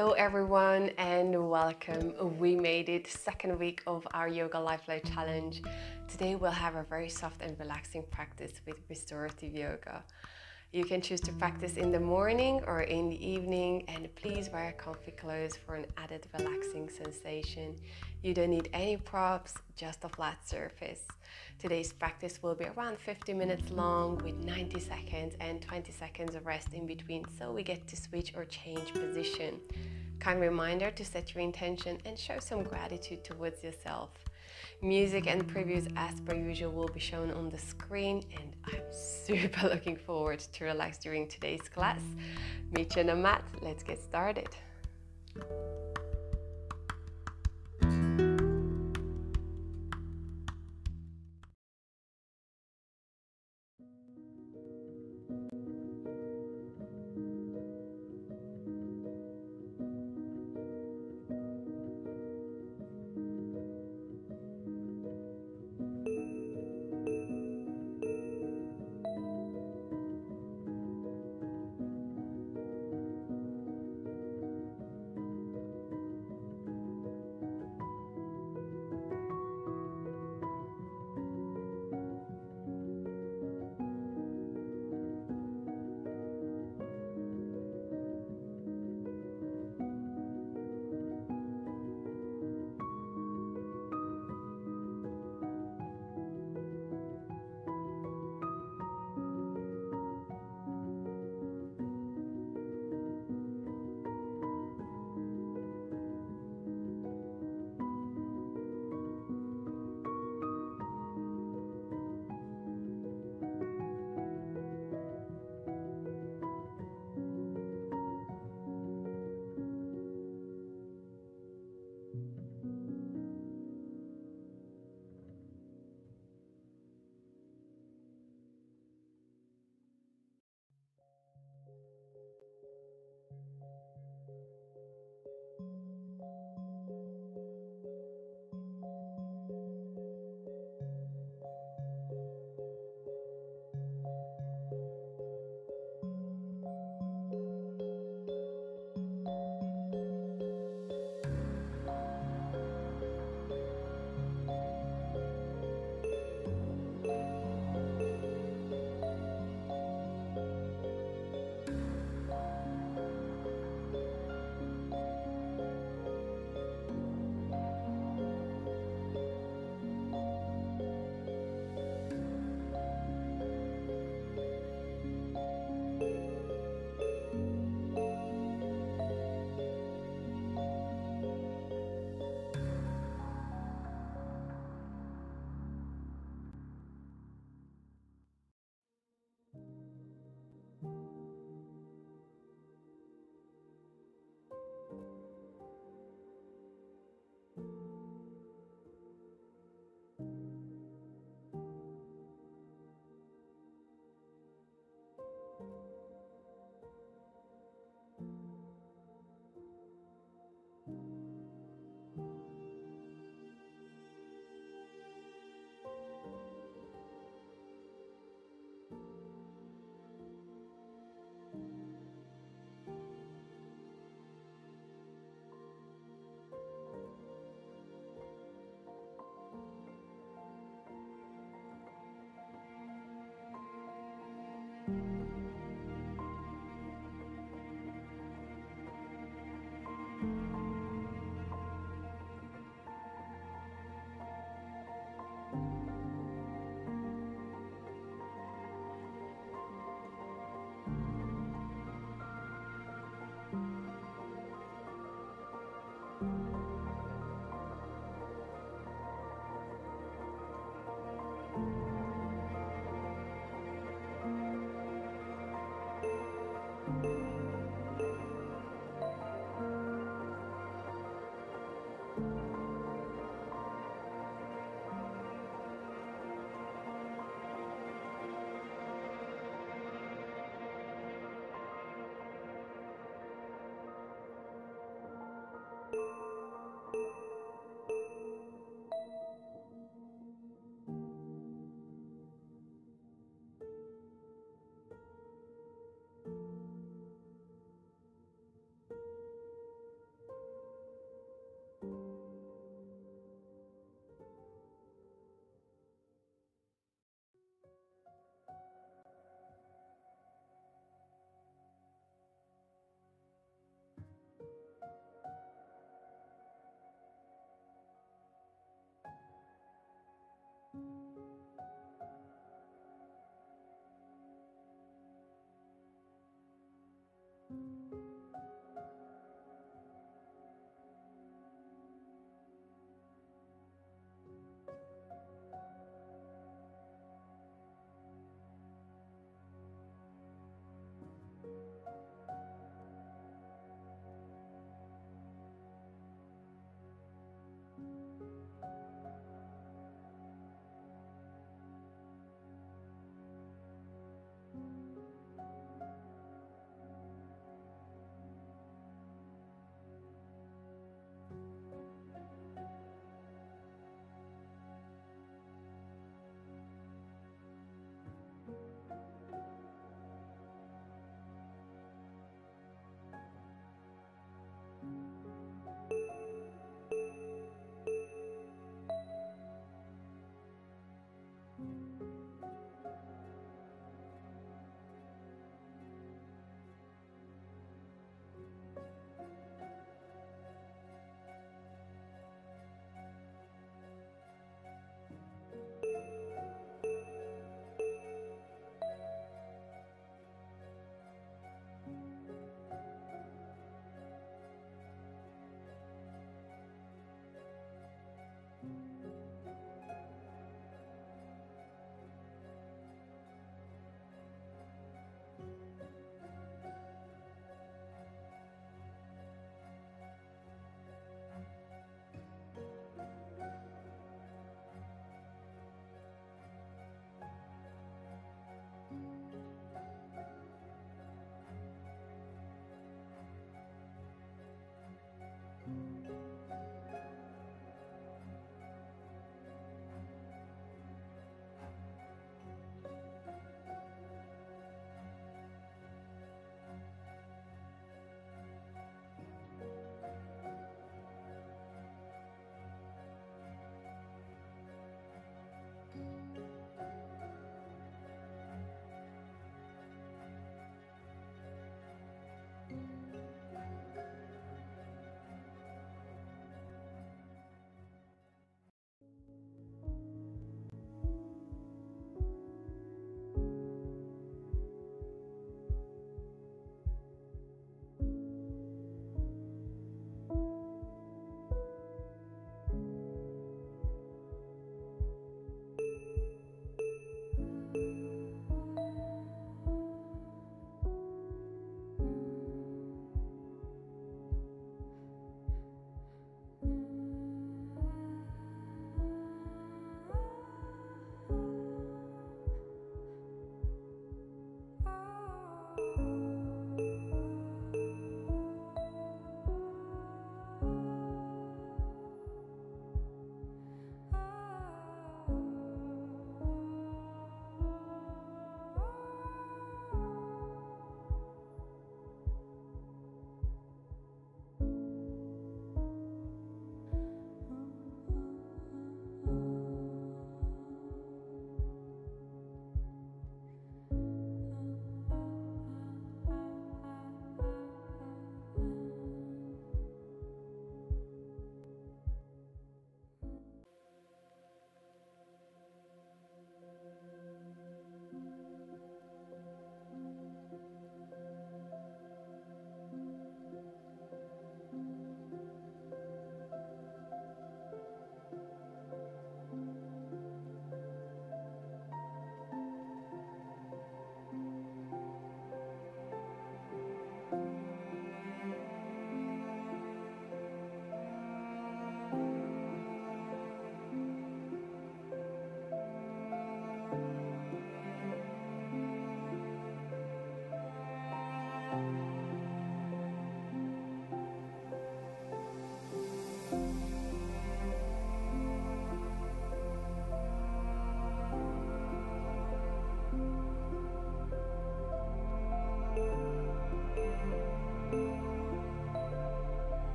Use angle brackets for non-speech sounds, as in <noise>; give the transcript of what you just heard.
Hello everyone and welcome. We made it second week of our Yoga Light Flow Challenge. Today we'll have a very soft and relaxing practice with restorative yoga. You can choose to practice in the morning or in the evening and please wear comfy clothes for an added relaxing sensation. You don't need any props, just a flat surface. Today's practice will be around 50 minutes long with 90 seconds and 20 seconds of rest in between so we get to switch or change position. Kind reminder to set your intention and show some gratitude towards yourself. Music and previews as per usual will be shown on the screen and I'm <laughs> super looking forward to relax during today's class. Meet you on the mat, let's get started.